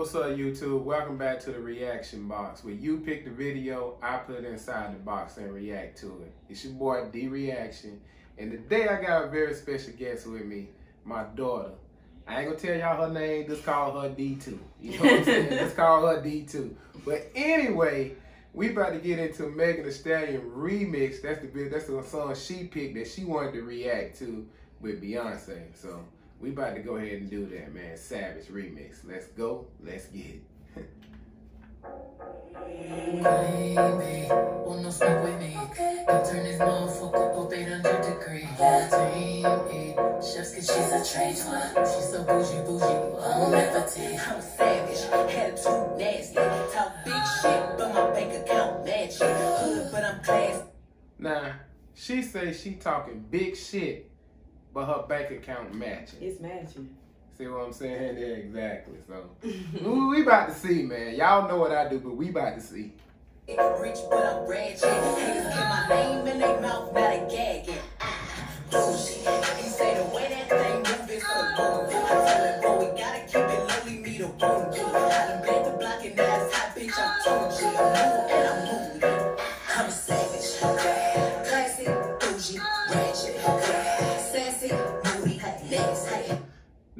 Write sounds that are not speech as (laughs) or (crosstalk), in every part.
What's up, YouTube? Welcome back to the reaction box. Where you pick the video, I put it inside the box and react to it. It's your boy D Reaction, and today I got a very special guest with me, my daughter. I ain't gonna tell y'all her name. Just call her D2. You know what I'm saying? (laughs) just call her D2. But anyway, we about to get into Megan Thee Stallion remix. That's the that's the song she picked that she wanted to react to with Beyonce. So. We about to go ahead and do that, man. Savage remix. Let's go. Let's get it. Baby, want no smoke with me. Okay. turn this motherfucker up 800 degrees. Yeah. Just cause she's a trade She's so bougie, bougie. I'm levity. I'm savage. Attitude nasty. Talk big shit, but my bank account match Hood, but I'm class. Nah, she say she talking big shit but her bank account matching. It's matching. See what I'm saying? Yeah, exactly. So (laughs) we about to see, man. Y'all know what I do, but we about to see. Rich, but I'm ratchet.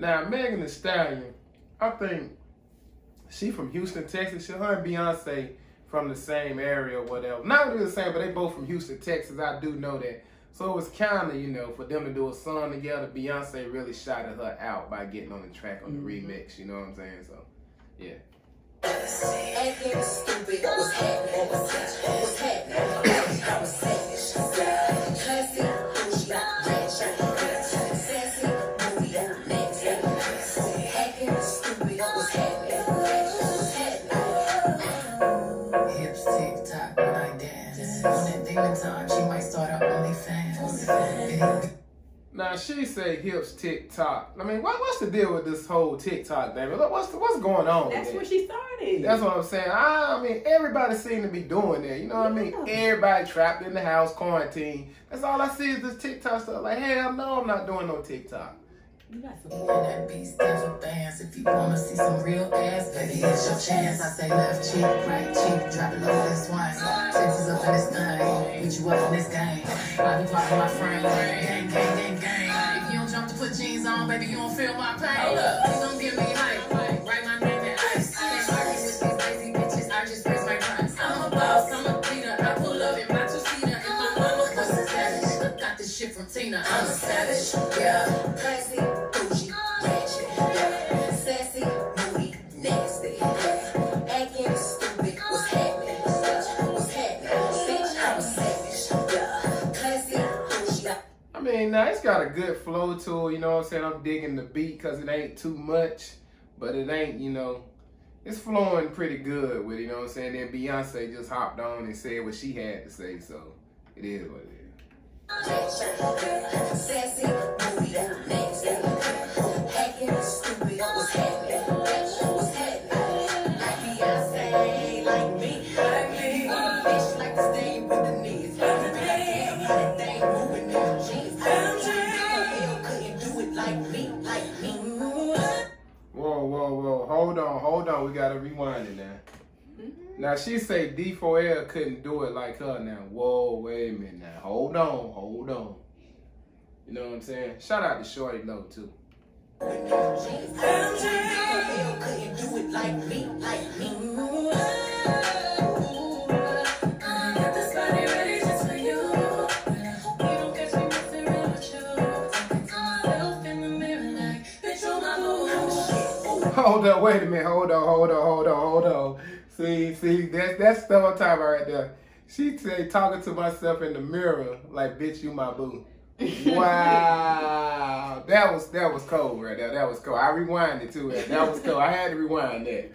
Now, Megan Thee Stallion, I think she from Houston, Texas. She, her and Beyonce from the same area or whatever. Not really the same, but they both from Houston, Texas. I do know that. So it was kind of, you know, for them to do a song together, Beyonce really shouted her out by getting on the track on the mm -hmm. remix. You know what I'm saying? So, yeah. Now she say hips TikTok. I mean, what, what's the deal with this whole TikTok thing? What's what's going on? That's where she started. That's what I'm saying. I, I mean, everybody seem to be doing that. You know what yeah. I mean? Everybody trapped in the house, quarantine. That's all I see is this TikTok stuff. Like, hell no, I'm not doing no TikTok. You got some more that beat bands. If you wanna see some real ass, baby, it's your chance. I say left cheek, right cheek, drop it low, this wine. Texas up in this thing, put you up in this game. I be part my friend, gang, gang, gang, gang. If you don't jump to put jeans on, baby, you don't feel my pain. You don't give me hype, write my name in ice. Can't argue with these lazy bitches, I just raise my price. I'm a boss, I'm a leader, I pull up in my two-seater, and my mama was a savage. Got this shit from Tina, I'm a savage, yeah. Classy. mean, now it's got a good flow to it, you know what I'm saying? I'm digging the beat because it ain't too much, but it ain't, you know, it's flowing pretty good with, you know what I'm saying? Then Beyonce just hopped on and said what she had to say, so it is what it is. Now she say D4L couldn't do it like her now. Whoa, wait a minute now. Hold on, hold on. You know what I'm saying? Shout out to Shawty Lo too. hold on, wait a minute, hold on, hold on, hold on, hold on. See, see, that's that's stuff I'm talking right there. She say talking to myself in the mirror like, bitch, you my boo. wow, (laughs) that was that was cold right there. That was cold. I rewinded to it. That was cold. I had to rewind that.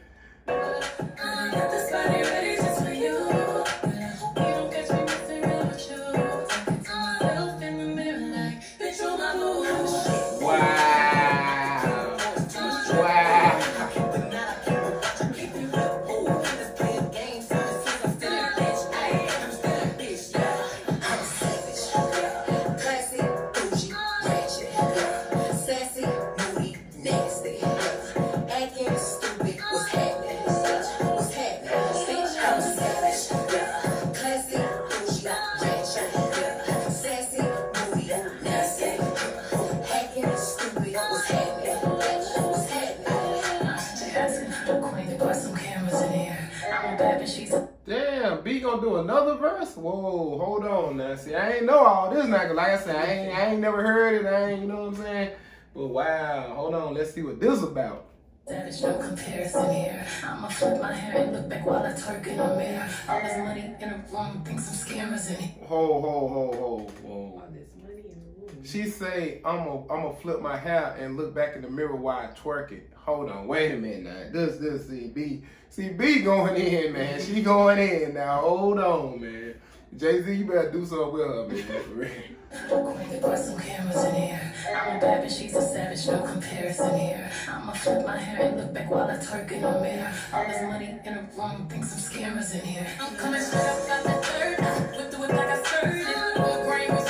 Do another verse? Whoa, hold on now. See, I ain't know all this now. Like I said, I ain't, I ain't never heard it. I ain't, you know what I'm saying? But wow, hold on. Let's see what this is about. Savage, no comparison here. I'ma flip my hair and look back while I twerk in the mirror. All this money in the room, think some scammers in it. Ho, ho, ho, ho, whoa. All this money in the room. She say, I'm gonna I'm gonna flip my hair and look back in the mirror while I twerk it. Hold on, wait a minute now. This, this, see, B. See, B going in, man. (laughs) She going in now. Hold on, man. Jay-Z, you better do something with her, man. For real. Quick, there are some cameras in here. I'm a bad bitch, she's a savage, no comparison here. I'ma flip my hair and look back while I twerk in the mirror. All this money in the room, think some scammers in here. I'm coming straight up, got that third. Whip the whip like I stirred it. My brain was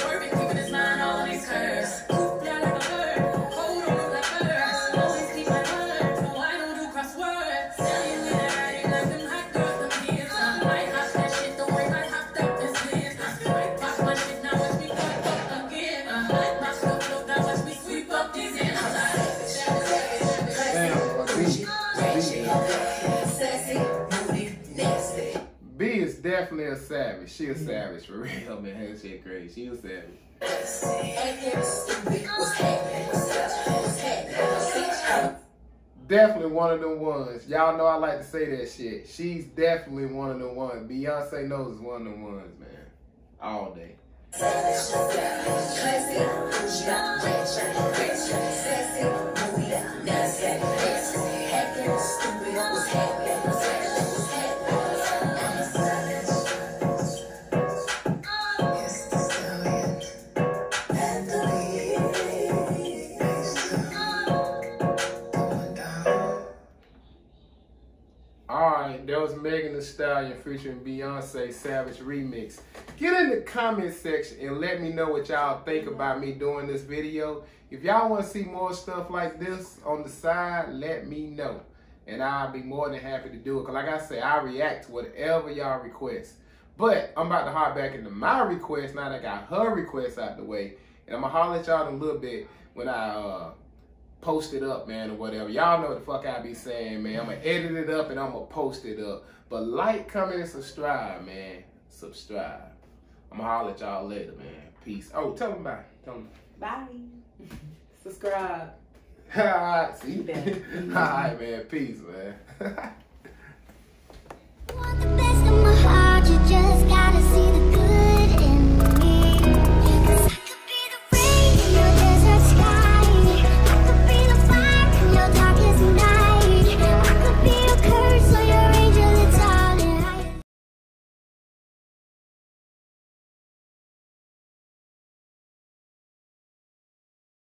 definitely a savage. She a mm-hmm. savage for (laughs) real, man. That shit crazy. She a savage. Definitely one of them ones. Y'all know I like to say that shit. She's definitely one of them ones. Beyonce knows is one of them ones, man. All day. Stallion featuring Beyonce Savage Remix. Get in the comment section and let me know what y'all think about me doing this video. If y'all want to see more stuff like this on the side, let me know. And I'll be more than happy to do it. Because like I say, I react to whatever y'all request. But I'm about to hop back into my request now that I got her request out the way. And I'm going to holler at y'all in a little bit when I uh, post it up, man, or whatever. Y'all know what the fuck I be saying, man. I'm gonna edit it up and I'm gonna post it up. But like, comment, and subscribe, man. Subscribe. I'm gonna holler at y'all later, man. Peace. Oh, tell them bye. Tell them. Bye. (laughs) Subscribe. (laughs) All right, see? You bet. (laughs) All right, man. Peace, man. want the